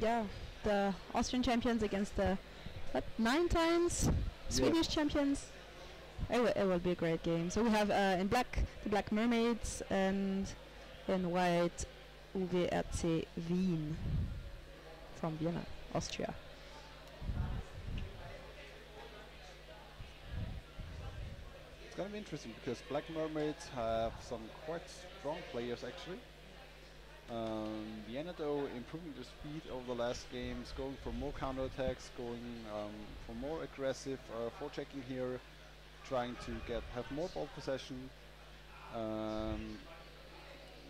yeah, the Austrian champions against the what nine times Swedish champions. It will, it will be a great game. So we have uh, in black the Black Mermaids and in white UWRC Wien from Vienna, Austria. It's gonna be interesting because Black Mermaids have some quite strong players actually. Um, Vienna though improving their speed over the last games, going for more counterattacks, going um, for more aggressive uh, forechecking here, trying to get have more ball possession. Um,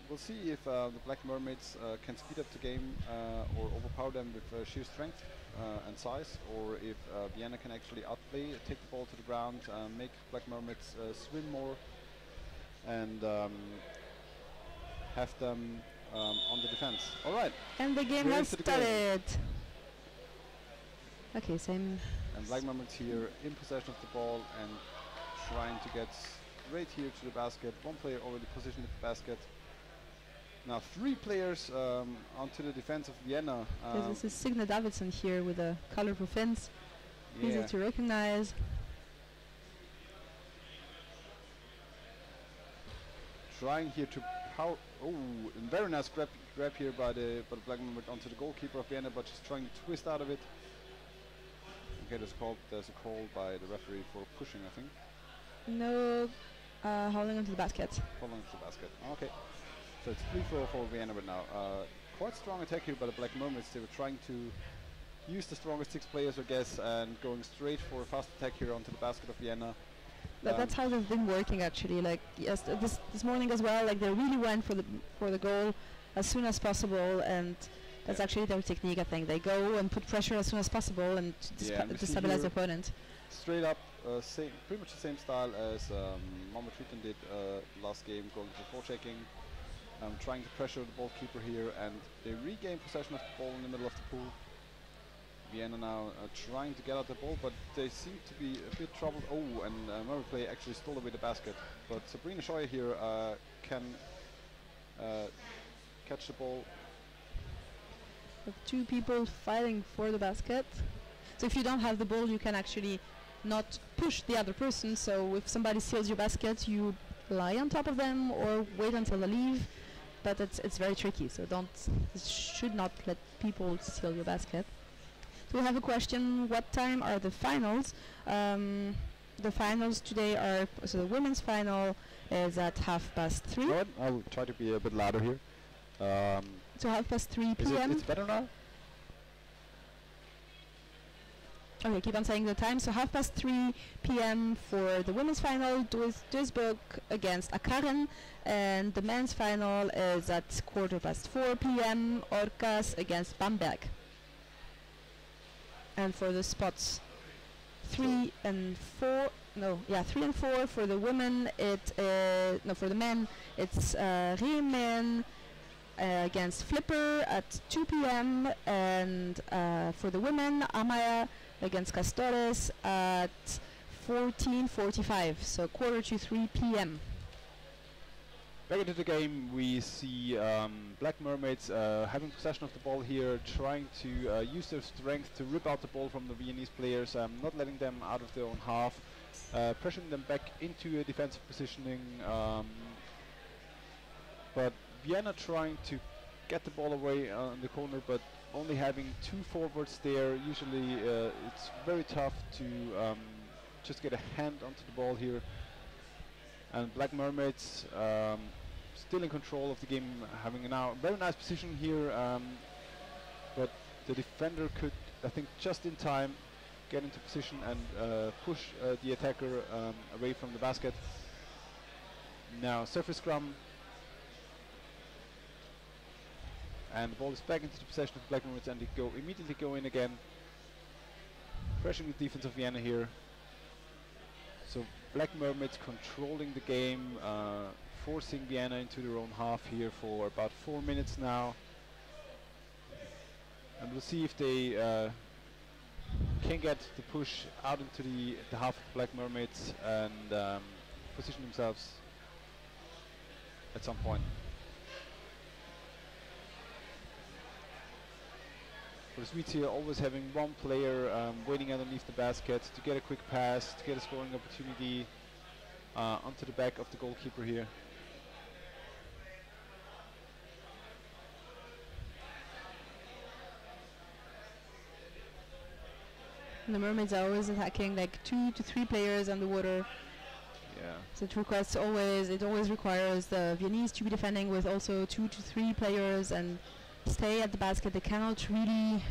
we'll see if uh, the Black Mermaids uh, can speed up the game uh, or overpower them with uh, sheer strength uh, and size, or if Vienna can actually outplay, take the ball to the ground, make Black Mermaids swim more, and um, have them um, on the defense. All right, And the game We're has into the game. started. Okay, same. and Black Mermaids here in possession of the ball and trying to get right here to the basket. One player already positioned at the basket. Now three players um, onto the defense of Vienna. This Um, is is Signe Davidson here with a colorful fins, easy to recognize. trying here to power. Oh, very nice grab, grab here by the by the Black Mermaid onto the goalkeeper of Vienna, but she's trying to twist out of it. Okay, there's a call. There's a call by the referee for pushing, I think, No uh, holding onto the basket. Holding onto the basket. Okay, so it's three for for Vienna right now. Uh, quite strong attack here by the Black Mermaids. They were trying to use the strongest six players, I guess, and going straight for a fast attack here onto the basket of Vienna. That, that's how they've been working actually. Like yes, this this morning as well. Like they really went for the for the goal as soon as possible, and that's Yeah. actually their technique. I think they go and put pressure as soon as possible and to Yeah, and we see destabilize the opponent. straight up, uh, same, pretty much the same style as um, Malmö Triton did uh, last game, going for forechecking, um, trying to pressure the ball keeper here, and they regain possession of the ball in the middle of the pool. Vienna now uh, trying to get out the ball, but they seem to be a bit troubled. Oh, and uh, Murray actually stole away the basket, but Sabrina Scheuer here uh, can uh, catch the ball. With two people fighting for the basket. So if you don't have the ball, you can actually not push the other person. So if somebody steals your basket, you lie on top of them or wait until they leave. But it's it's very tricky. So don't should not let people steal your basket. So we have a question: What time are the finals? Um, the finals today are so the women's final is at half past three. Go ahead, I'll try to be a bit louder here. Um, So half past three is it, p.m. it's better now? Okay, keep on saying the time. So half past 3 p.m. for the women's final, Duis- Duisburg against Akaren, and the men's final is at quarter past 4 p.m. Orcas against Bamberg. And for the spots 3 and 4, no, yeah, 3 and 4 for the women, it uh, no, for the men, it's uh, Riemen uh, against Flipper at 2 p.m. and uh, for the women, Amaya against Castores at 14:45, so quarter to 3 p.m. Back into the game, we see um, Black Mermaids uh, having possession of the ball here, trying to uh, use their strength to rip out the ball from the Viennese players, um, not letting them out of their own half, uh, pressuring them back into a defensive positioning. Um, but Vienna trying to get the ball away uh, in the corner, but only having two forwards there. Usually, uh, it's very tough to um, just get a hand onto the ball here and Black Mermaids um, still in control of the game, having now a very nice position here, um, but the defender could, I think, just in time get into position and uh, push uh, the attacker um, away from the basket. Now surface scrum, and the ball is back into the possession of Black Mermaids, and they go immediately go in again, pressuring the defense of Vienna here. So Black Mermaids controlling the game, uh, forcing Vienna into their own half here for about four minutes now. And we'll see if they uh, can get the push out into the, the half of Black Mermaids and um, position themselves at some point. for the Swedes here, always having one player um, waiting underneath the basket to get a quick pass, to get a scoring opportunity uh, onto the back of the goalkeeper here. And the mermaids are always attacking like two to three players underwater. Yeah. So it requires always it always requires the Viennese to be defending with also two to three players and stay at the basket. They cannot really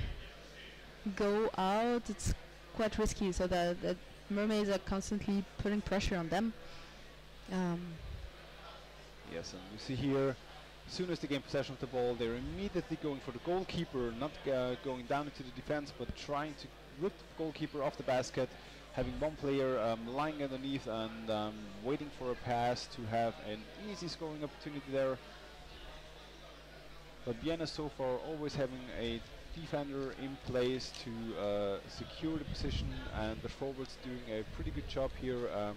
go out. It's quite risky. So the, the mermaids are constantly putting pressure on them. Um, Yes, and you see here, as soon as they gain possession of the ball, they're immediately going for the goalkeeper, not uh, going down into the defense, but trying to rip the goalkeeper off the basket, having one player um, lying underneath and um, waiting for a pass to have an easy scoring opportunity there. But Vienna so far always having a defender in place to uh, secure the position, and the forwards doing a pretty good job here. Um,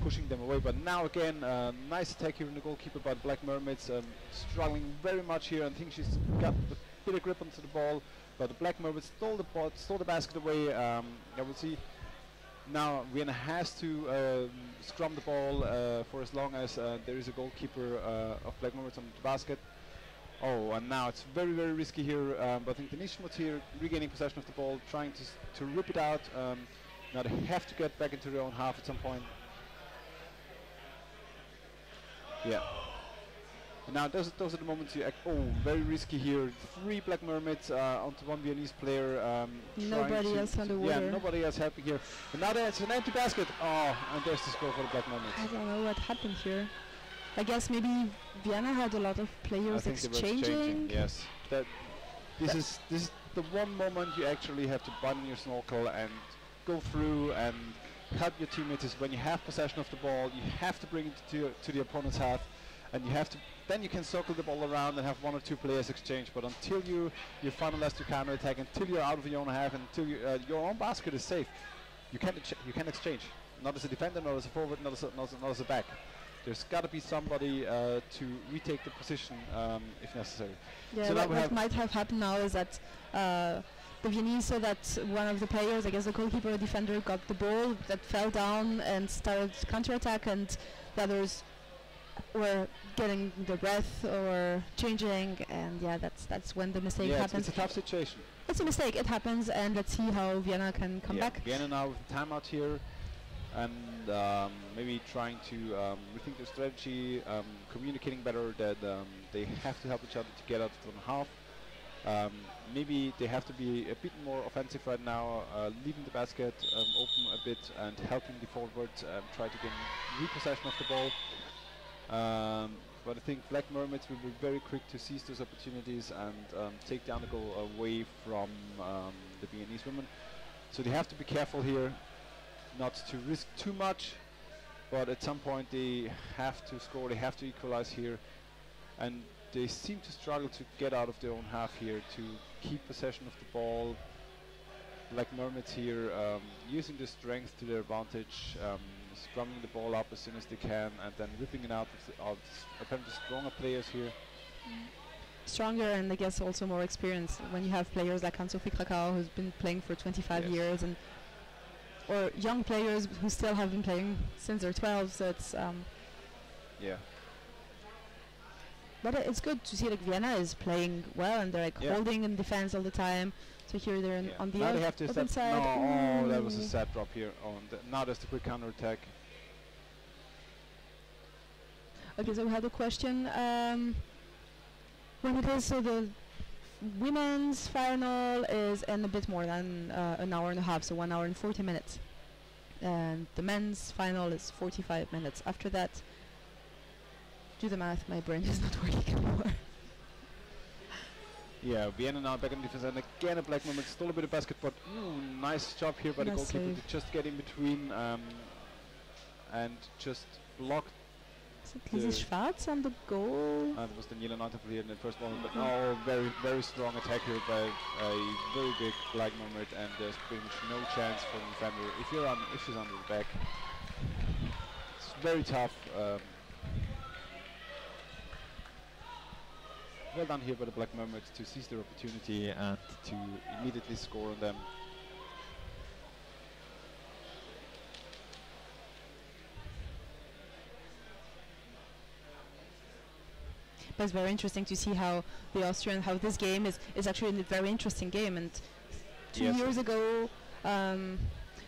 pushing them away. But now again, uh, nice attack here in the goalkeeper the Black Mermaids, um, struggling very much here. I think she's got a bit of grip onto the ball, but the Black stole the ball, stole the basket away. Um, I will see. Now Vienna has to um, scrum the ball uh, for as long as uh, there is a goalkeeper uh, of Black on the basket. Oh, and now it's very, very risky here. Um, but I think the Nishimots here regaining possession of the ball, trying to to rip it out. Um, now they have to get back into their own half at some point. Yeah. Now those, those are the moments you act. Oh, very risky here. Three Black Mermaids uh, onto one Viennese player. Um, Nobody else to- underwater. Yeah, nobody else helping here. And now there's an empty basket. Oh, and there's the score for the Black Mermaids. I don't know what happened here. I guess maybe Vienna had a lot of I players think they were exchanging. Yes. That. This is this is the one moment you actually have to button your snorkel and go through and help your teammates. Is when you have possession of the ball, you have to bring it to to the opponent's half, and you have to. Then you can circle the ball around and have one or two players exchange. But until you you finalize your counter attack, until you're out of your own half, until you, uh, your own basket is safe, you can't you can't exchange. Not as a defender, not as a forward, not as a, not as a, not as a back. There's got to be somebody uh, to retake the position um, if necessary. Yeah, So what, what have- might have happened now is that uh, the Viennese saw that one of the players, I guess the goalkeeper or defender, got the ball that fell down and started counter-attack, and the others were getting the breath or changing, and yeah, that's that's when the mistake yeah, it's, happens. it's a tough situation. It's a mistake. It happens, and let's see how Vienna can come yeah, back. Vienna now with the timeout here, and um, maybe trying to um, rethink their strategy, um, communicating better that um, they have to help each other to get out of the half. Um, maybe they have to be a bit more offensive right now, uh, leaving the basket um, open a bit and helping the forwards um, try to gain repossession of the ball. Um, but I think Black Mermaids will be very quick to seize those opportunities and um, take down the goal away from um, the Viennese women. So they have to be careful here, not to risk too much. But at some point they have to score. They have to equalize here, and they seem to struggle to get out of their own half here to keep possession of the ball. Black Mermaids here um, using the strength to their advantage, um, scrumming the ball up as soon as they can, and then ripping it out of, the, of apparently stronger players here. Stronger and I guess also more experienced when you have players like Anne-Sophie Krakau who's been playing for 25 Yes. years and or young players who still have been playing since they're 12 so it's um, Yeah. But it's good to see like Vienna is playing well and they're like Yeah. holding in defense all the time so here they're yeah. on the now they have to open set- side No, oh, that was a Ooh. sad drop here. Oh, and th- now there's the quick counter attack. Okay, so we had a question. Um, when it is so the women's final is in a bit more than uh, an hour and a half, so one hour and 40 minutes. And the men's final is 45 minutes. After that, do the math, my brain is not working anymore. Yeah, Vienna now back in defense, and again a black moment stole a bit of basket, but ooh, nice job here by the goalkeeper save. to just get in between um, and just block. Is it Schwarz on the goal? Uh, that was Daniela Neutafel here in the first moment, but oh, very very strong attack here by a very big black moment, and there's pretty much no chance for the defender if you're on if she's under the back. It's very tough. Um, well done here by the Black Mermaids to seize their opportunity and to immediately score on them. But it's very interesting to see how the Austrian, how this game is, is actually a very interesting game. And two Yes. years ago, um,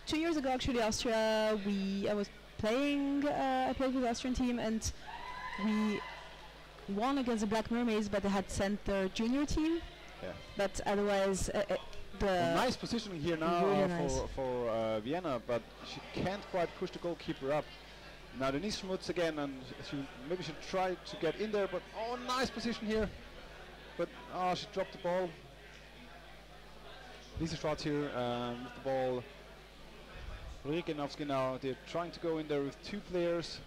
two years ago actually, Austria, we I was playing, uh, I played with the Austrian team, and we won against the Black Mermaids, but they had sent their junior team. Yeah. But otherwise, uh, uh, the Well, nice positioning here now really uh, nice. for, for uh, Vienna, but she can't quite push the goalkeeper up. Now Denise Schmutz again, and she maybe should try to get in there, but oh, nice position here. But oh, she dropped the ball. Lisa Schwartz here um, with the ball. Ulrike Janowski now, they're trying to go in there with two players.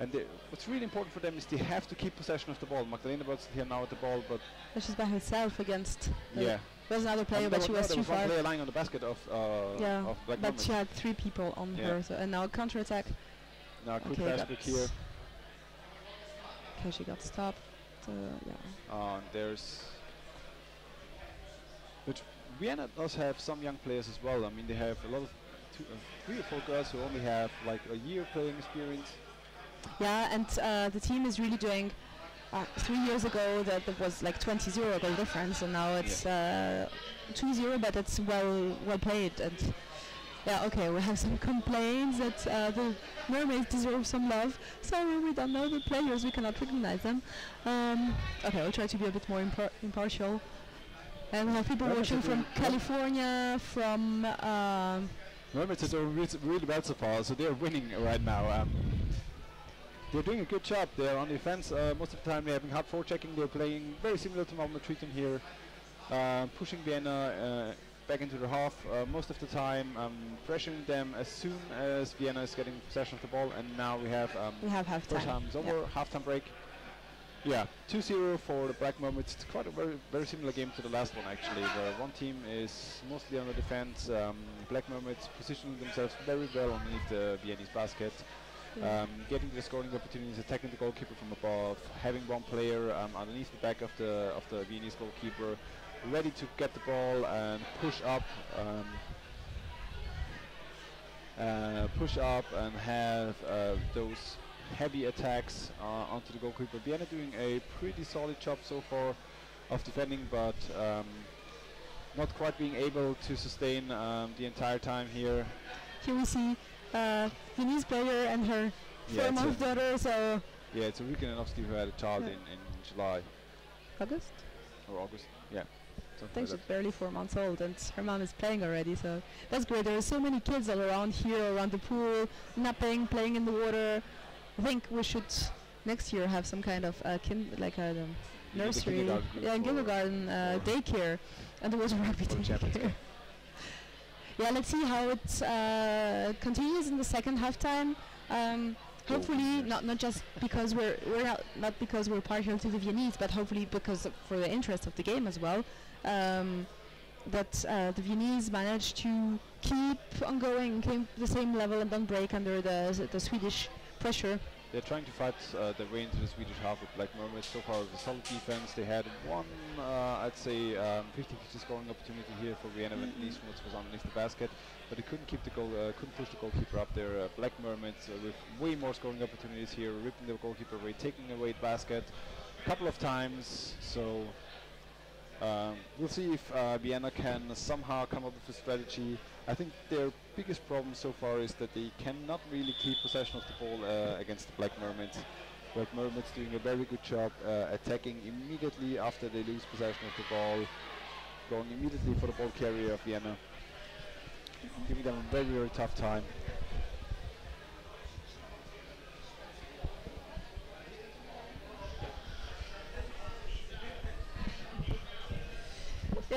And they, what's really important for them is they have to keep possession of the ball. Magdalena was here now with the ball, but she's by herself against. yeah. There was another player, And but she was no, too was far. player lying on the basket of, uh, Yeah, of Black but she had three people on Yeah. her, so and now counter attack. Now quick Okay, that's- here. Okay, she got stopped. Uh, yeah. Uh, and there's. But Vienna does have some young players as well. I mean, they have a lot of two, uh, three or four girls who only have like a year playing experience. Yeah, and uh, the team is really doing. Uh, three years ago, that there was like 20-0 goal difference, and now it's uh, 2-0, but it's well well played. And yeah, okay, we have some complaints that uh, the mermaids deserve some love. Sorry, we don't know the players, we cannot recognize them. Um, okay, I'll try to be a bit more impar- impartial. And we have people Mermaids watching from. California, from um, Mermaids are doing re- really well so far, so they're winning right now. Um, they're doing a good job. They're on the defense uh, most of the time. They're having hard forechecking. They're playing very similar to Malmö Triton here, uh, pushing Vienna uh, back into the half uh, most of the time, um, pressuring them as soon as Vienna is getting possession of the ball. And now we have um, we have half time. time is over, halftime break. Yeah, 2-0 for the Black Mermaids. It's quite a very, very similar game to the last one actually, where one team is mostly on the defense. Um, Black Mermaids positioning themselves very well underneath the Viennese basket. Um, getting the scoring opportunities, attacking the goalkeeper from above, having one player um, underneath the back of the of the Viennese goalkeeper, ready to get the ball and push up. Um, uh, push up and have uh, those heavy attacks uh, onto the goalkeeper. Vienna doing a pretty solid job so far of defending, but um, not quite being able to sustain um, the entire time here. Here we see uh, Viennese player and her Yeah, it's four-month a- daughter, so Yeah, it's Ulrike Janowski who had a child Yeah. in, in July August. or August. Yeah. I think she's barely four months old, and her mom is playing already, so that's great. There are so many kids all around here, around the pool, napping, playing in the water. I think we should next year have some kind of uh, kin- like a um, a nursery, kindergarten yeah, kindergarten uh, daycare, and there was rugby for Champions daycare. Yeah, let's see how it uh, continues in the second halftime. Um, Oh, hopefully, not not just because we're we're not not because we're partial to the Viennese, but hopefully because of, for the interest of the game as well. Um, that uh, the Viennese managed to keep on going, came the same level and don't break under the the Swedish pressure. They're trying to fight uh, their way into the Swedish half with Black Mermaids. So far, with a solid defense. They had one, uh, I'd say, um, 50-50 scoring opportunity here for Vienna when Mhm. Niesmuth was underneath the basket, but they couldn't keep the goal, uh, couldn't push the goalkeeper up there. Uh, Black Mermaids uh, with way more scoring opportunities here, ripping the goalkeeper away, taking away the basket a couple of times. So um, we'll see if uh, Vienna can somehow come up with a strategy. I think their biggest problem so far is that they cannot really keep possession of the ball uh, against the Black Mermaids. Black Mermaids doing a very good job uh, attacking immediately after they lose possession of the ball, going immediately for the ball carrier of Vienna, giving them a very, very tough time.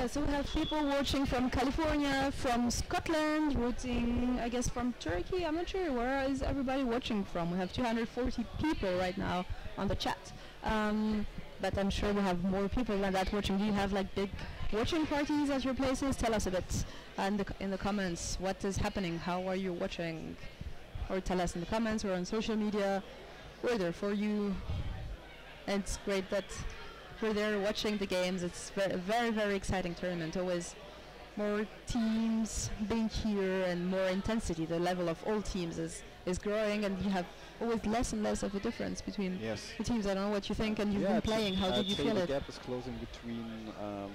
Yeah, so we have people watching from California, from Scotland, watching, I guess, from Turkey. I'm not sure where is everybody watching from. We have 240 people right now on the chat, um, but I'm sure we have more people than that watching. Do you have like big watching parties at your places? Tell us a bit uh, in the in the comments. What is happening? How are you watching? Or tell us in the comments or on social media. We're there for you. And it's great that we're there watching the games. It's a very very exciting tournament. Always more teams being here and more intensity. The level of all teams is is growing, and you have always less and less of a difference between Yes. the teams. I don't know what you think, and you've yeah, been playing. How I'd did you feel the it? The gap is closing between um,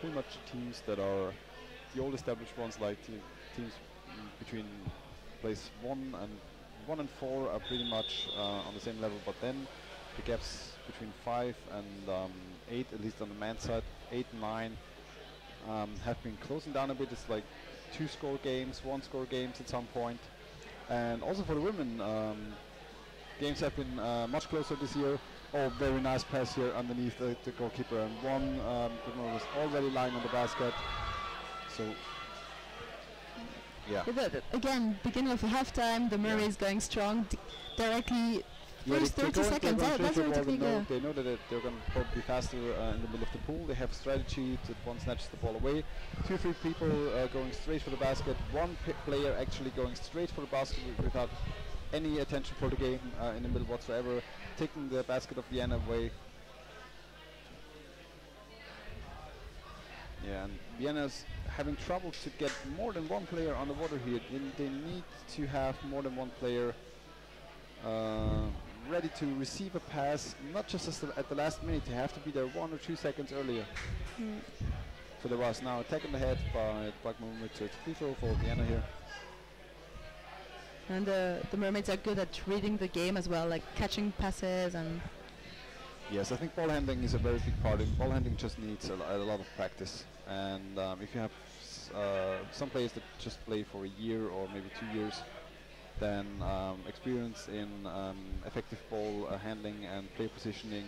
pretty much teams that are the old established ones, like te- teams between place one and one and four are pretty much uh, on the same level. But then the gaps between five and um, eight, at least on the men's side, eight and nine, um, have been closing down a bit. It's like two score games, one score games at some point. And also for the women, um, games have been uh, much closer this year. Oh, very nice pass here underneath the, the goalkeeper. And one um, was already lying on the basket. So, yeah. Yeah, again, beginning of the halftime, the Yeah. Murray is going strong d- directly. First they- 30 seconds, that- that's the. They know, they know that it- they're going to probably be faster uh, in the middle of the pool. They have a strategy that one snatches the ball away. Two, three people uh, going straight for the basket. One player actually going straight for the basket without any attention for the game uh, in the middle whatsoever, taking the basket of Vienna away. Yeah, and Vienna's having trouble to get more than one player on the water here. They, they need to have more than one player uh, ready to receive a pass, not just as the, at the last minute. They have to be there one or two seconds earlier. Mm. So there was now attack on the head by Black Mermaid. So it's free throw for Vienna here. And uh, the Mermaids are good at reading the game as well, like catching passes and Yes, I think ball handling is a very big part. And ball handling just needs a, a lot of practice. And um, if you have s- uh, some players that just play for a year or maybe two years, then um, experience in um, effective ball uh, handling and play positioning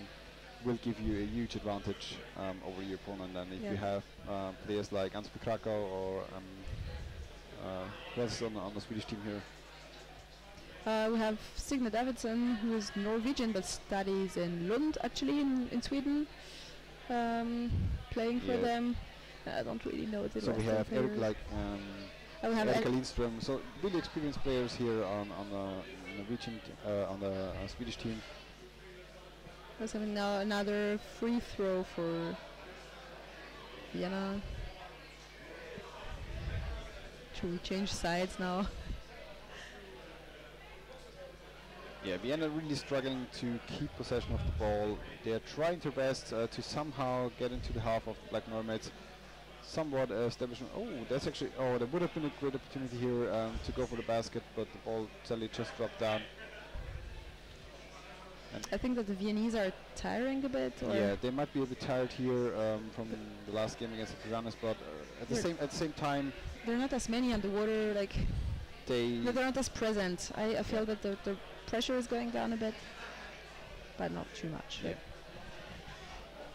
will give you a huge advantage um, over your opponent. And if Yeah. you have uh, players like Anspi Krakau or um, uh, who else on, on the Swedish team here? Uh, we have Signe Davidson, who is Norwegian but studies in Lund, actually in, in Sweden, um, playing for them. I don't really know the so we have Eric like we have Erika Lindström. So really experienced players here on on the Norwegian uh, on the uh, Swedish team. There's having now another free throw for Vienna. Should we change sides now? Yeah, Vienna really struggling to keep possession of the ball. They are trying their best uh, to somehow get into the half of the Black Mermaids. Somewhat uh, establishing. Oh, that's actually. Oh, there would have been a great opportunity here um, to go for the basket, but the ball sadly just dropped down. I think that the Viennese are tiring a bit. Or Yeah, they might be a bit tired here um, from the last game against the Tiranas, but uh, at the same at the same time They're not as many on the water. Like they. no, they're not as present. I, I feel Yeah. that the, the pressure is going down a bit, but not too much. Yeah.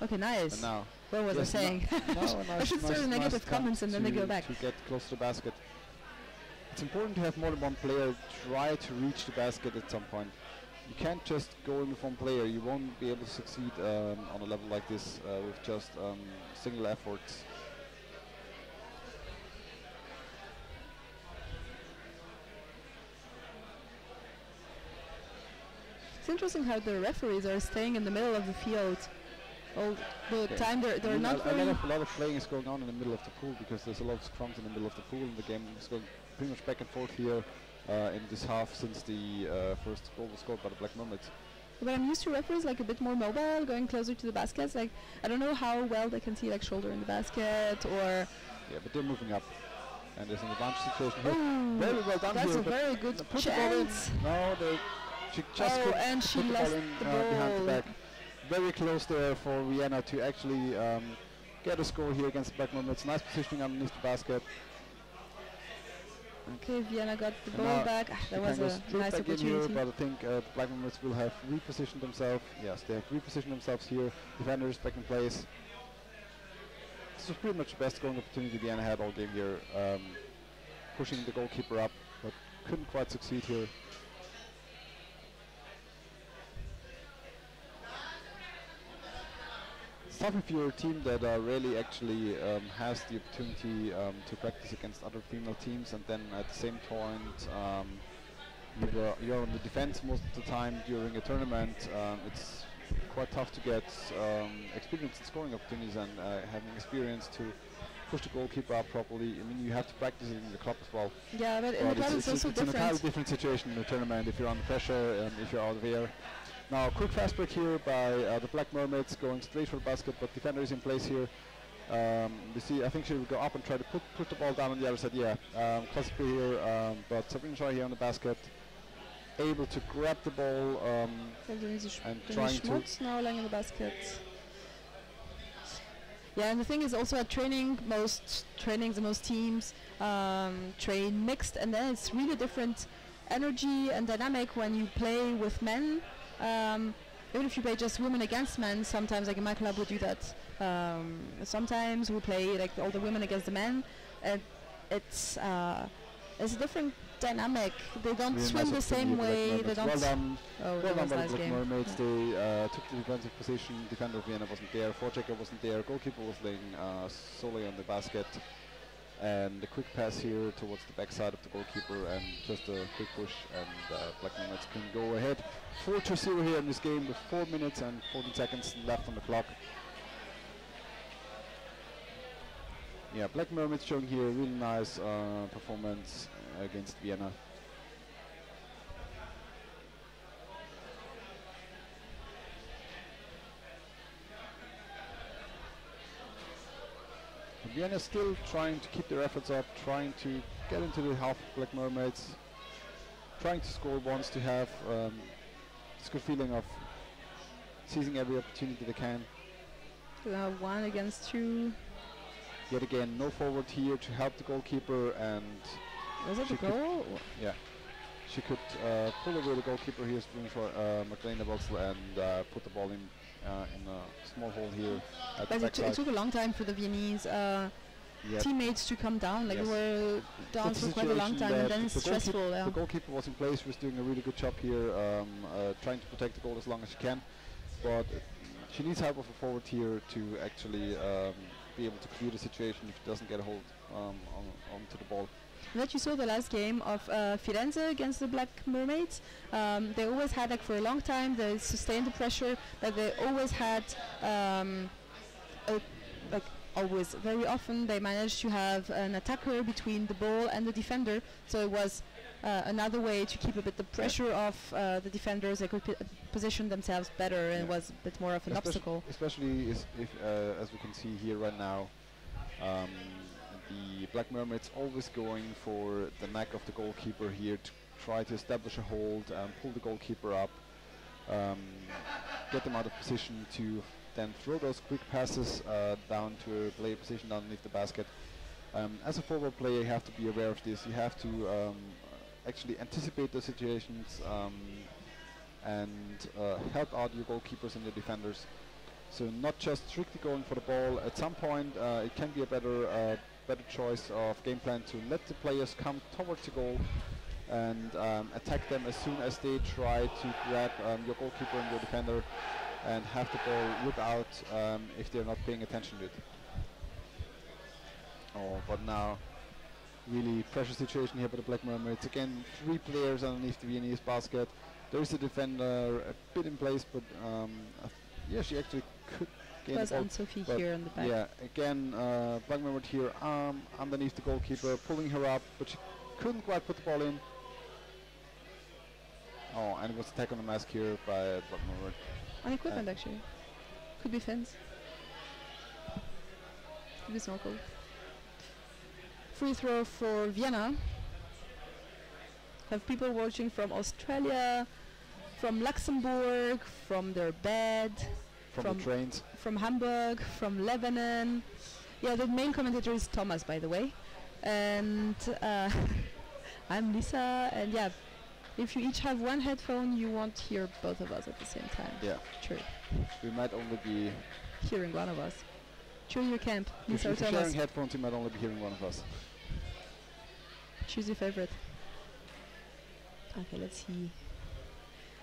Okay, nice. And now what was yes, I saying? no, I nice- should nice- nice negative attempt comments and then they go back. To get close to the basket. It's important to have more than one player try to reach the basket at some point. You can't just go in with one player. You won't be able to succeed um, on a level like this uh, with just um, single efforts. It's interesting how the referees are staying in the middle of the field all the Yeah. time. They're they're mean, not a, a lot of a lot of playing is going on in the middle of the pool because there's a lot of scrums in the middle of the pool, and the game is going pretty much back and forth here uh, in this half since the uh, first goal was scored by the Black Mermaids. But I'm used to referees like a bit more mobile, going closer to the baskets. Like I don't know how well they can see like shoulder in the basket or. Yeah, but they're moving up, and there's an advantage situation here. Oh, Very well done that's here. a very good put the ball in. No, they, she just Oh, and she put the left ball in the uh, behind the ball. back. Very close there for Vienna to actually um, get a score here against Black Mermaids. Nice positioning underneath the basket. Okay, Vienna got the And ball back. Ah, that was a nice in here, opportunity. but I think uh, the Black Mermaids will have repositioned themselves. Yes, they have repositioned themselves here. Defenders back in place. This was pretty much the best scoring opportunity Vienna had all game here. Um, pushing the goalkeeper up, but couldn't quite succeed here. Tough if you're a team that uh, really actually um, has the opportunity um, to practice against other female teams, and then at the same point um, you are, you're on the defense most of the time during a tournament. Um, it's quite tough to get um, experience in scoring opportunities and uh, having experience to push the goalkeeper up properly. I mean, you have to practice it in the club as well. Yeah, but in the club it's, it's, it's, also it's an different. entirely different situation in the tournament if you're under pressure and if you're out of air. Now, quick fast break here by uh, the Black Mermaids going straight for the basket, but defender is in place here. Um, you see, I think she will go up and try to put, put the ball down on the other side. Yeah, um, classic play here, um, but Sabrina Shaw here on the basket, able to grab the ball. Um, Ja, Denise Sch- and trying to- now lying in the basket. Yeah, and the thing is also at training, most trainings and most teams um, train mixed, and then it's really different energy and dynamic when you play with men. Um, even if you play just women against men, sometimes like in my club we do that. Um, sometimes we play like all the women against the men. And it's uh, it's a different dynamic. They don't swim the same way. They don't. Well done, Oh, well done by the Black game. Mermaids. Yeah. They uh, took the defensive position. Defender of Vienna wasn't there. Forechecker wasn't there. Goalkeeper was laying uh, solely on the basket. And a quick pass here towards the backside of the goalkeeper and just a quick push and uh, Black Mermaids can go ahead 4 to 0 here in this game with 4 minutes and 14 seconds left on the clock. Yeah, Black Mermaids showing here a really nice uh, performance against Vienna. Vienna still trying to keep their efforts up, trying to get into the half of Black Mermaids, trying to score once to have um, this good feeling of seizing every opportunity they can. One against two. Yet again, no forward here to help the goalkeeper, and Was She a goal? yeah, she could uh, pull away the goalkeeper here, for uh, Boxel, and uh, put the ball in uh, in a small hole here at But the it, t- it took a long time for the Viennese uh, Yeah, teammates to come down. Like Yes. they were down That's for quite a long time, and then the it's goalkeep- stressful. Yeah. The goalkeeper was in place, was doing a really good job here, um, uh, trying to protect the goal as long as she can. But she needs help of a forward here to actually um, be able to clear the situation if she doesn't get a hold um, on, onto the ball. That you saw the last game of uh, Firenze against the Black Mermaids. Um, they always had like for a long time they sustained the pressure. That they always had um, a, like always very often they managed to have an attacker between the ball and the defender. So it was uh, another way to keep a bit the pressure off uh, the defenders. They could p- position themselves better, and it Yeah. was a bit more of an obstacle. Especially is if, uh, as we can see here right now, um, the Black Mermaids always going for the neck of the goalkeeper here to try to establish a hold and pull the goalkeeper up, um, get them out of position to then throw those quick passes uh, down to a player position underneath the basket. Um, as a forward player, you have to be aware of this. You have to um, actually anticipate the situations um, and uh, help out your goalkeepers and your defenders. So not just strictly going for the ball. At some point, uh, it can be a better uh, better choice of game plan to let the players come towards the goal and um, attack them as soon as they try to grab um, your goalkeeper and your defender and have the ball look out um, if they're not paying attention to it. Oh, but now really pressure situation here by the Black Mermaids. Again, three players underneath the Viennese basket. There is a defender a bit in place, but um, yeah, she actually could was on Sophie here on the back. Yeah, again, uh, Black Mermaid here um, underneath the goalkeeper, pulling her up, but she couldn't quite put the ball in. Oh, and it was attack on the mask here by Black. On equipment actually. Could be fins. Could be snorkel. Free throw for Vienna. Have people watching from Australia, from Luxembourg, from their bed, From, From the trains. from Hamburg, from Lebanon. Yeah, the main commentator is Thomas, by the way. And uh, I'm Lisa, and yeah, if you each have one headphone, you won't hear both of us at the same time. Yeah, True. we might only be Hearing one of us. Choose your camp, if Lisa or you're Thomas. sharing headphones. You might only be hearing one of us. Choose your favorite. Okay, let's see.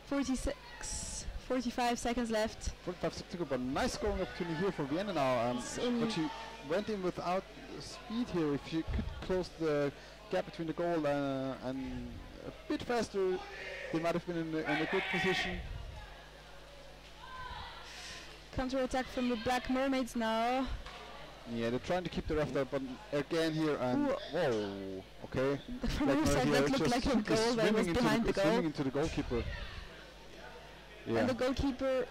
46, 45 seconds left. 45 seconds to go, but nice scoring opportunity here for Vienna now. Um, but she went in without speed here. If she could close the gap between the goal uh, and a bit faster, they might have been in a, in a good position. counter attack from the Black Mermaids now. Yeah, they're trying to keep the ref there, but again here and Ooh. whoa, okay. from Black side, that looked like a goal that was behind the, Swimming goal. into the goalkeeper. Yeah, And the goalkeeper,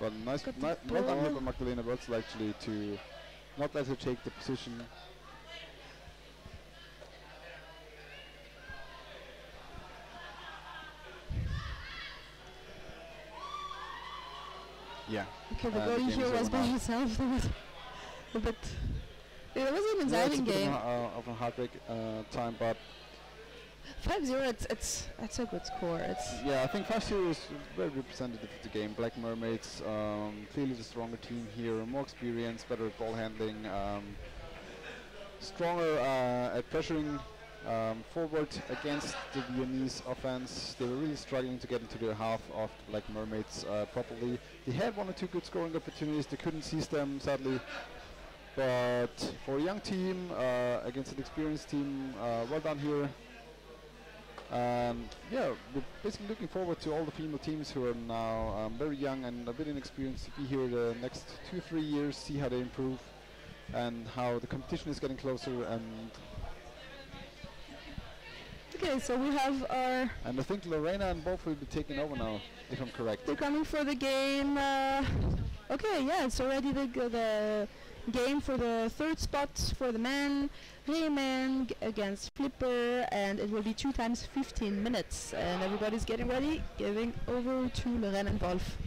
but nice, got ni- the well done here ball. by Magdalena Wurzel actually to not let her take the position. Yeah, okay, the And goalie here was by herself. himself. That was a bit. It was an yeah, it's a exciting bit of game. a, uh, of a heartbreak uh, time, but 5-0. It's it's it's a good score. It's Yeah, I think Fast Hero is very representative of the game. Black Mermaids, um, clearly the stronger team here, more experience, better at ball handling, um, stronger uh, at pressuring um, forward against the Viennese offense. They were really struggling to get into the half of the Black Mermaids uh, properly. They had one or two good scoring opportunities. They couldn't seize them, sadly. But for a young team uh, against an experienced team, uh, well done here. And yeah, we're basically looking forward to all the female teams who are now um, very young and a bit inexperienced to be here the next two, three years, see how they improve and how the competition is getting closer. And okay. So we have our. and I think Lorena and both will be taking over now, if I'm correct. They're coming for the game. Uh, okay, yeah, it's already the the game for the third spot for the men. Riemann against Flipper, and it will be two times 15 minutes. And everybody's getting ready, giving over to Lorraine and Wolf.